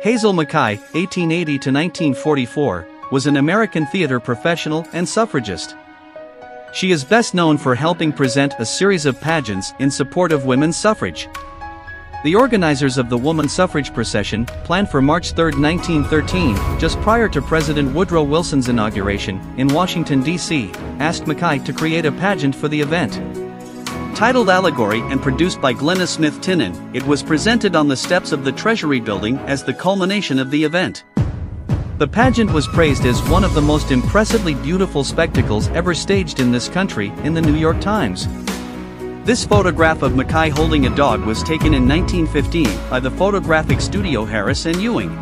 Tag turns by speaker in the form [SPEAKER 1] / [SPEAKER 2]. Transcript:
[SPEAKER 1] Hazel MacKaye, 1880 to 1944, was an American theater professional and suffragist. She is best known for helping present a series of pageants in support of women's suffrage. The organizers of the woman suffrage procession, planned for March 3, 1913, just prior to President Woodrow Wilson's inauguration in Washington, D.C., asked MacKaye to create a pageant for the event. Titled Allegory and produced by Glenna Smith Tinnin, it was presented on the steps of the Treasury building as the culmination of the event. The pageant was praised as one of the most impressively beautiful spectacles ever staged in this country in the New York Times. This photograph of MacKaye holding a dog was taken in 1915 by the photographic studio Harris and Ewing.